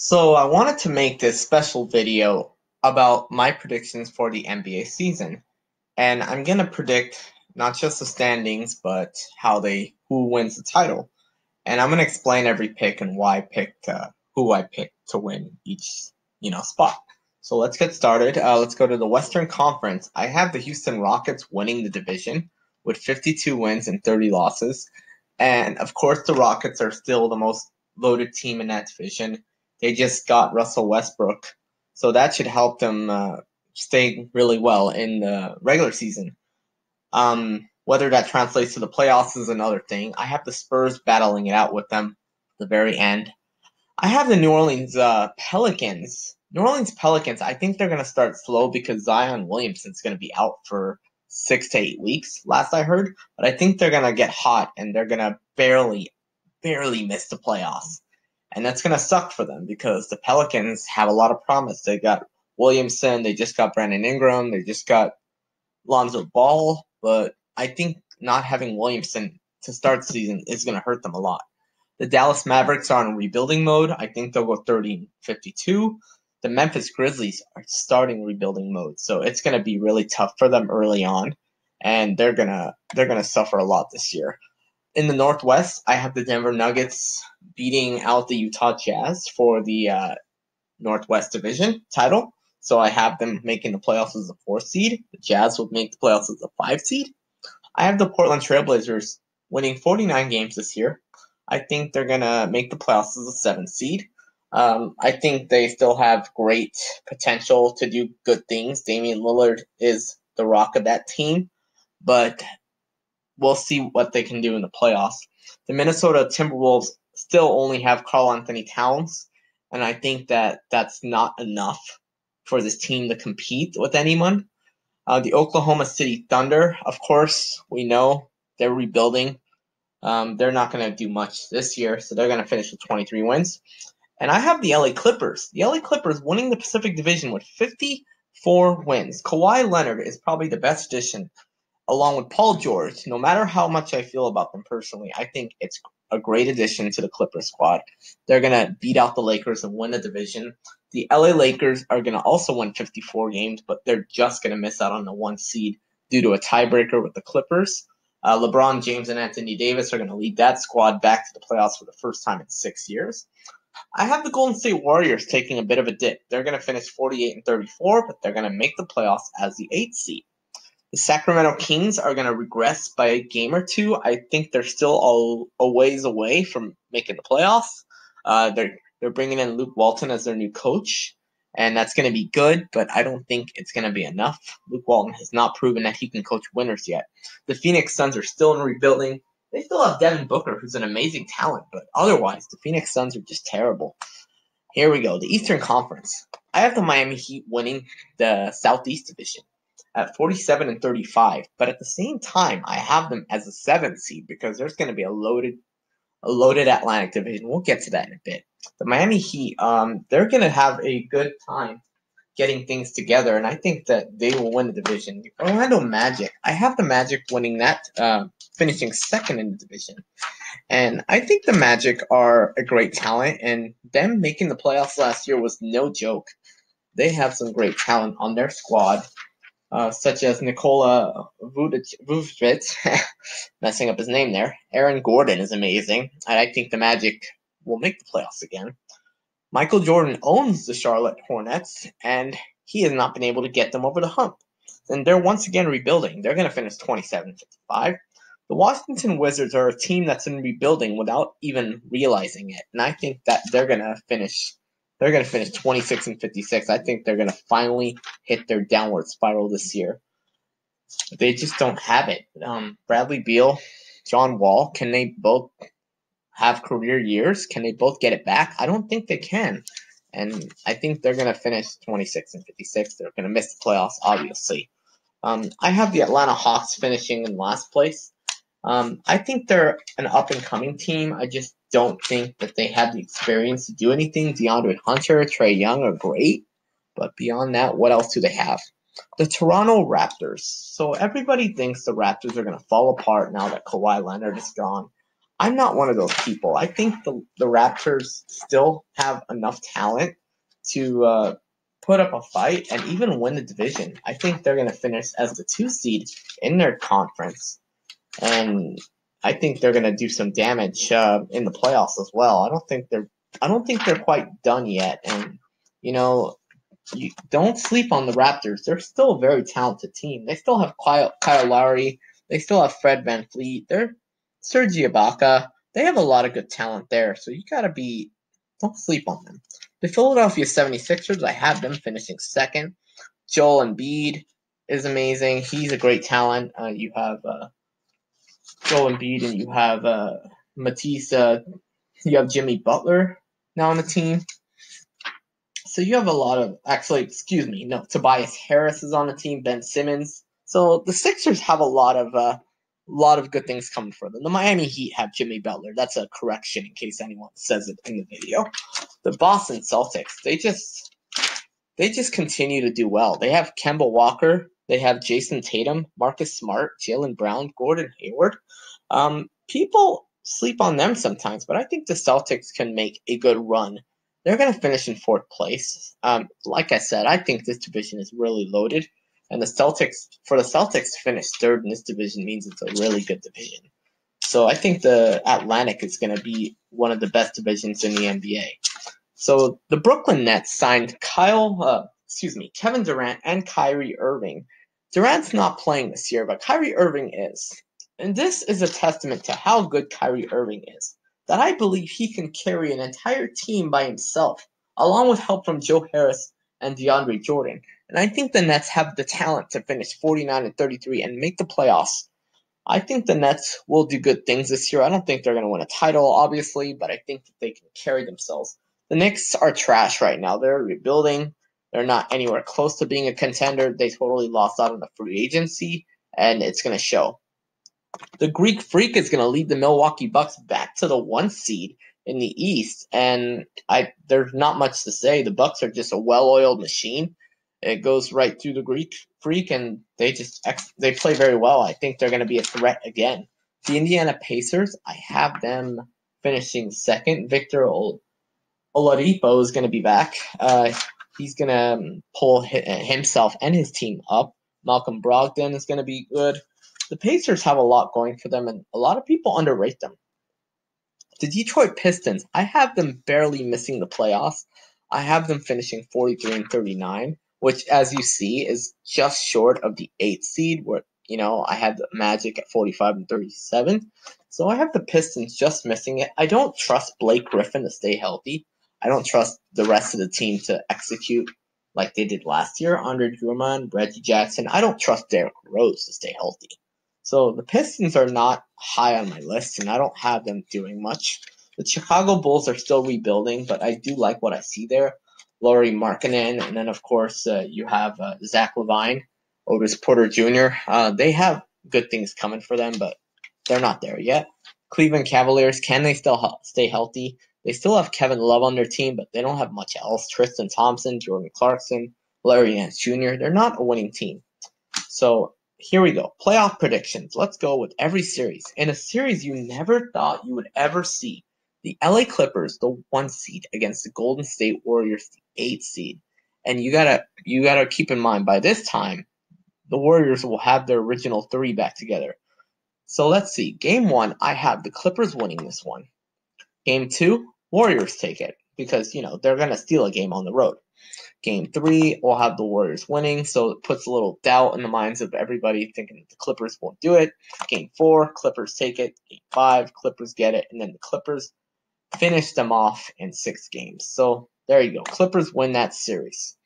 So I wanted to make this special video about my predictions for the NBA season. And I'm going to predict not just the standings, but how they who wins the title. And I'm going to explain every pick and why I picked uh, who I picked to win each, you know, spot. So let's get started. Uh, let's go to the Western Conference. I have the Houston Rockets winning the division with 52 wins and 30 losses. And of course, the Rockets are still the most loaded team in that division they just got Russell Westbrook, so that should help them uh, stay really well in the regular season. Um, whether that translates to the playoffs is another thing. I have the Spurs battling it out with them at the very end. I have the New Orleans uh, Pelicans. New Orleans Pelicans, I think they're going to start slow because Zion Williamson's going to be out for six to eight weeks, last I heard. But I think they're going to get hot and they're going to barely, barely miss the playoffs. And that's going to suck for them because the Pelicans have a lot of promise. They got Williamson, they just got Brandon Ingram, they just got Lonzo Ball, but I think not having Williamson to start season is going to hurt them a lot. The Dallas Mavericks are in rebuilding mode. I think they'll go 30 52. The Memphis Grizzlies are starting rebuilding mode, so it's going to be really tough for them early on, and they're gonna they're gonna suffer a lot this year. In the Northwest, I have the Denver Nuggets beating out the Utah Jazz for the uh, Northwest Division title. So I have them making the playoffs as a four seed. The Jazz will make the playoffs as a five seed. I have the Portland Trailblazers winning 49 games this year. I think they're going to make the playoffs as a seven seed. Um, I think they still have great potential to do good things. Damian Lillard is the rock of that team, but we'll see what they can do in the playoffs. The Minnesota Timberwolves still only have Karl-Anthony Towns, and I think that that's not enough for this team to compete with anyone. Uh, the Oklahoma City Thunder, of course, we know they're rebuilding. Um, they're not going to do much this year, so they're going to finish with 23 wins. And I have the LA Clippers. The LA Clippers winning the Pacific Division with 54 wins. Kawhi Leonard is probably the best addition, along with Paul George. No matter how much I feel about them personally, I think it's a great addition to the Clippers squad. They're going to beat out the Lakers and win the division. The LA Lakers are going to also win 54 games, but they're just going to miss out on the one seed due to a tiebreaker with the Clippers. Uh, LeBron James and Anthony Davis are going to lead that squad back to the playoffs for the first time in six years. I have the Golden State Warriors taking a bit of a dip. They're going to finish 48 and 34, but they're going to make the playoffs as the eighth seed. The Sacramento Kings are going to regress by a game or two. I think they're still a, a ways away from making the playoffs. Uh, they're they're bringing in Luke Walton as their new coach, and that's going to be good. But I don't think it's going to be enough. Luke Walton has not proven that he can coach winners yet. The Phoenix Suns are still in rebuilding. They still have Devin Booker, who's an amazing talent, but otherwise, the Phoenix Suns are just terrible. Here we go. The Eastern Conference. I have the Miami Heat winning the Southeast Division at 47 and 35. But at the same time, I have them as a seventh seed because there's going to be a loaded, a loaded Atlantic division. We'll get to that in a bit. The Miami Heat, um, they're going to have a good time getting things together, and I think that they will win the division. Orlando Magic, I have the Magic winning that, uh, finishing second in the division. And I think the Magic are a great talent, and them making the playoffs last year was no joke. They have some great talent on their squad uh, such as Nikola Vucevic, messing up his name there. Aaron Gordon is amazing, I think the Magic will make the playoffs again. Michael Jordan owns the Charlotte Hornets, and he has not been able to get them over the hump. And they're once again rebuilding. They're going to finish 27 55. The Washington Wizards are a team that's in rebuilding without even realizing it. And I think that they're going to finish they're going to finish 26 and 56. I think they're going to finally hit their downward spiral this year. They just don't have it. Um, Bradley Beal, John Wall, can they both have career years? Can they both get it back? I don't think they can. And I think they're going to finish 26 and 56. They're going to miss the playoffs, obviously. Um, I have the Atlanta Hawks finishing in last place. Um, I think they're an up and coming team. I just don't think that they have the experience to do anything. DeAndre Hunter, Trae Young are great, but beyond that, what else do they have? The Toronto Raptors. So everybody thinks the Raptors are going to fall apart now that Kawhi Leonard is gone. I'm not one of those people. I think the, the Raptors still have enough talent to uh, put up a fight and even win the division. I think they're going to finish as the two seed in their conference. And I think they're going to do some damage uh, in the playoffs as well. I don't think they're I don't think they're quite done yet. And you know, you don't sleep on the Raptors. They're still a very talented team. They still have Kyle, Kyle Lowry. They still have Fred VanVleet. They're Serge Ibaka. They have a lot of good talent there. So you got to be, don't sleep on them. The Philadelphia 76ers, I have them finishing second. Joel Embiid is amazing. He's a great talent. Uh, you have uh, Joel Embiid and you have uh, Matisse. Uh, you have Jimmy Butler now on the team. So you have a lot of actually, excuse me, no, Tobias Harris is on the team, Ben Simmons. So the Sixers have a lot of a uh, lot of good things coming for them. The Miami Heat have Jimmy Butler. That's a correction in case anyone says it in the video. The Boston Celtics, they just they just continue to do well. They have Kemba Walker, they have Jayson Tatum, Marcus Smart, Jaylen Brown, Gordon Hayward. Um, people sleep on them sometimes, but I think the Celtics can make a good run they're going to finish in fourth place. Um, like I said, I think this division is really loaded, and the Celtics for the Celtics to finish third in this division means it's a really good division. So I think the Atlantic is going to be one of the best divisions in the NBA. So the Brooklyn Nets signed Kyle, uh, excuse me, Kevin Durant and Kyrie Irving. Durant's not playing this year, but Kyrie Irving is. And this is a testament to how good Kyrie Irving is that I believe he can carry an entire team by himself, along with help from Joe Harris and DeAndre Jordan. And I think the Nets have the talent to finish 49 and 33 and make the playoffs. I think the Nets will do good things this year. I don't think they're going to win a title, obviously, but I think that they can carry themselves. The Knicks are trash right now. They're rebuilding. They're not anywhere close to being a contender. They totally lost out on the free agency, and it's going to show. The Greek Freak is going to lead the Milwaukee Bucks back to the one seed in the East, and I there's not much to say. The Bucks are just a well-oiled machine. It goes right through the Greek Freak, and they just they play very well. I think they're going to be a threat again. The Indiana Pacers, I have them finishing second. Victor Oladipo is going to be back. Uh, he's going to um, pull himself and his team up. Malcolm Brogdon is going to be good the Pacers have a lot going for them, and a lot of people underrate them. The Detroit Pistons, I have them barely missing the playoffs. I have them finishing 43 and 39, which, as you see, is just short of the eighth seed, where you know I had the Magic at 45 and 37. So I have the Pistons just missing it. I don't trust Blake Griffin to stay healthy. I don't trust the rest of the team to execute like they did last year. Andre Drummond, Reggie Jackson. I don't trust Derrick Rose to stay healthy. So the Pistons are not high on my list, and I don't have them doing much. The Chicago Bulls are still rebuilding, but I do like what I see there. Lauri Markkanen, and then of course uh, you have uh, Zach LaVine, Otis Porter Jr. Uh, they have good things coming for them, but they're not there yet. Cleveland Cavaliers, can they still stay healthy? They still have Kevin Love on their team, but they don't have much else. Tristan Thompson, Jordan Clarkson, Larry Nance Jr. They're not a winning team. So here we go. Playoff predictions. Let's go with every series. In a series you never thought you would ever see. The LA Clippers, the one seed, against the Golden State Warriors, the eight seed. And you gotta you gotta keep in mind by this time, the Warriors will have their original three back together. So let's see. Game one, I have the Clippers winning this one. Game two, Warriors take it because you know they're gonna steal a game on the road. Game three, we'll have the Warriors winning, so it puts a little doubt in the minds of everybody thinking the Clippers won't do it. Game four, Clippers take it. Game five, Clippers get it, and then the Clippers finish them off in six games. So there you go. Clippers win that series.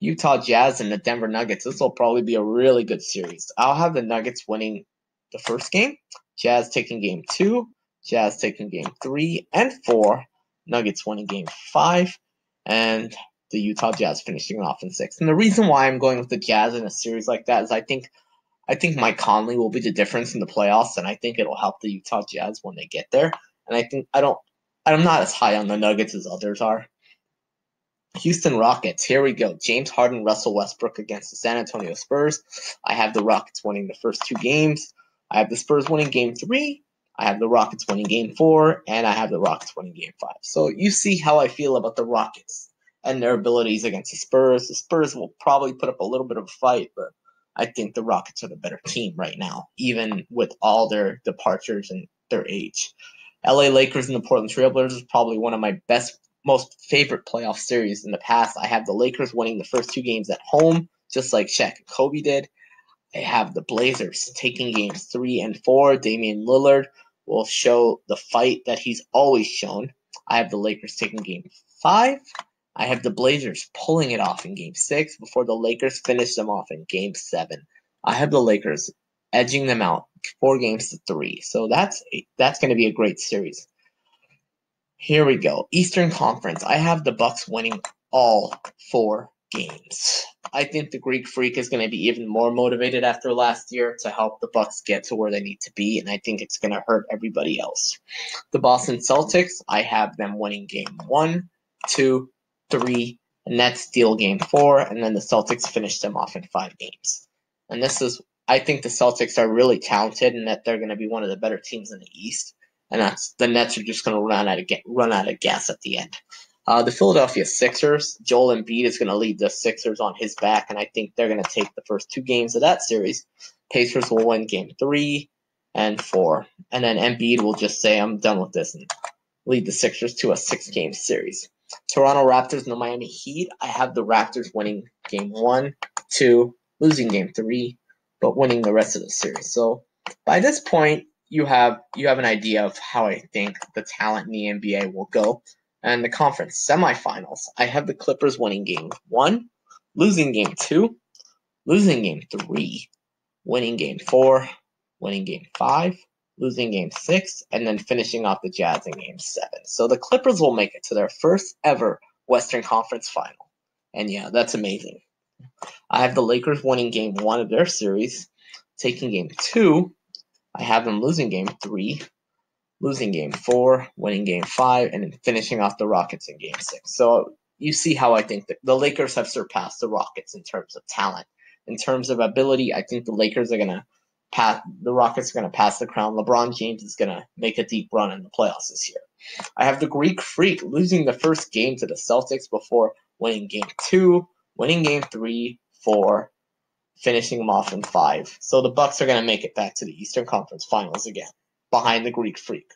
Utah Jazz and the Denver Nuggets. This will probably be a really good series. I'll have the Nuggets winning the first game, Jazz taking game two, Jazz taking game three and four, Nuggets winning game five, and the Utah Jazz finishing off in six. And the reason why I'm going with the Jazz in a series like that is I think I think Mike Conley will be the difference in the playoffs, and I think it'll help the Utah Jazz when they get there. And I think I don't I'm not as high on the Nuggets as others are. Houston Rockets, here we go. James Harden, Russell Westbrook against the San Antonio Spurs. I have the Rockets winning the first two games. I have the Spurs winning game three, I have the Rockets winning game four, and I have the Rockets winning game five. So you see how I feel about the Rockets and their abilities against the Spurs. The Spurs will probably put up a little bit of a fight, but I think the Rockets are the better team right now, even with all their departures and their age. LA Lakers and the Portland Trailblazers is probably one of my best, most favorite playoff series in the past. I have the Lakers winning the first two games at home, just like Shaq and Kobe did. I have the Blazers taking games three and four. Damian Lillard will show the fight that he's always shown. I have the Lakers taking game five. I have the Blazers pulling it off in game six before the Lakers finish them off in game seven. I have the Lakers edging them out four games to three. So that's that's going to be a great series. Here we go. Eastern Conference. I have the Bucks winning all four games. I think the Greek Freak is going to be even more motivated after last year to help the Bucks get to where they need to be, and I think it's going to hurt everybody else. The Boston Celtics, I have them winning game one, two, three, and Nets steal game four, and then the Celtics finish them off in five games. And this is, I think the Celtics are really talented and that they're going to be one of the better teams in the East. And that's the Nets are just going to run out of run out of gas at the end. Uh, the Philadelphia Sixers, Joel Embiid is going to lead the Sixers on his back, and I think they're going to take the first two games of that series. Pacers will win game three and four, and then Embiid will just say, "I'm done with this," and lead the Sixers to a six-game series. Toronto Raptors and the Miami Heat. I have the Raptors winning game one, two, losing game three, but winning the rest of the series. So by this point, you have you have an idea of how I think the talent in the NBA will go. And the conference semifinals, I have the Clippers winning game one, losing game two, losing game three, winning game four, winning game five, losing game six, and then finishing off the Jazz in game seven. So the Clippers will make it to their first ever Western Conference final. And yeah, that's amazing. I have the Lakers winning game one of their series, taking game two. I have them losing game three, losing game four, winning game five, and then finishing off the Rockets in game six. So you see how I think that the Lakers have surpassed the Rockets in terms of talent. In terms of ability, I think the Lakers are going to pass, the Rockets are going to pass the crown. LeBron James is going to make a deep run in the playoffs this year. I have the Greek Freak losing the first game to the Celtics before winning game two, winning game three, four, finishing them off in five. So the Bucks are going to make it back to the Eastern Conference Finals again behind the Greek Freak.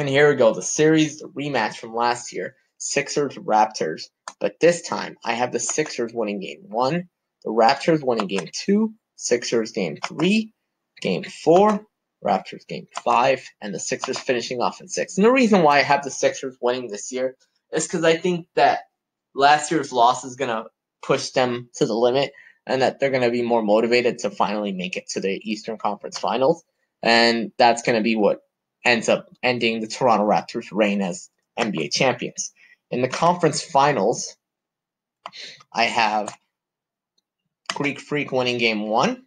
And here we go, the series the rematch from last year, Sixers Raptors. But this time, I have the Sixers winning game one, the Raptors winning game two, Sixers game three, game four, Raptors game five, and the Sixers finishing off in six. And the reason why I have the Sixers winning this year is because I think that last year's loss is going to push them to the limit and that they're going to be more motivated to finally make it to the Eastern Conference Finals and that's going to be what ends up ending the Toronto Raptors' reign as NBA champions. In the conference finals, I have Greek Freak winning game one,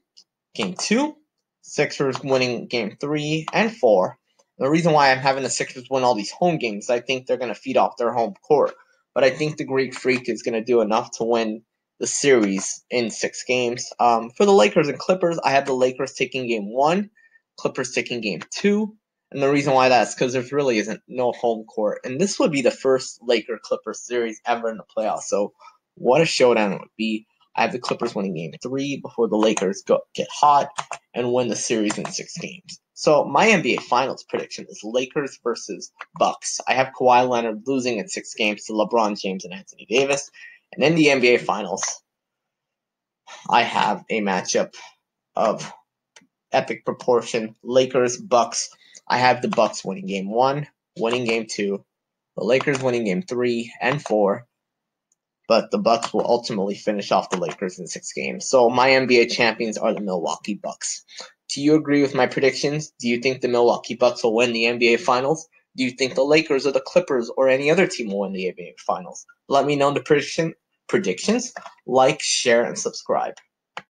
game two, Sixers winning game three and four. The reason why I'm having the Sixers win all these home games, I think they're going to feed off their home court. But I think the Greek Freak is going to do enough to win the series in six games. Um, for the Lakers and Clippers, I have the Lakers taking game one Clippers taking game two. And the reason why that's because there really isn't no home court. And this would be the first Laker Clippers series ever in the playoffs. So what a showdown it would be. I have the Clippers winning game three before the Lakers go, get hot and win the series in six games. So my NBA Finals prediction is Lakers versus Bucks. I have Kawhi Leonard losing in six games to LeBron James and Anthony Davis. And in the NBA Finals, I have a matchup of epic proportion. Lakers, Bucks. I have the Bucks winning game one, winning game two, the Lakers winning game three and four, but the Bucks will ultimately finish off the Lakers in six games. So my NBA champions are the Milwaukee Bucks. Do you agree with my predictions? Do you think the Milwaukee Bucks will win the NBA Finals? Do you think the Lakers or the Clippers or any other team will win the NBA Finals? Let me know in the prediction predictions. Like, share, and subscribe.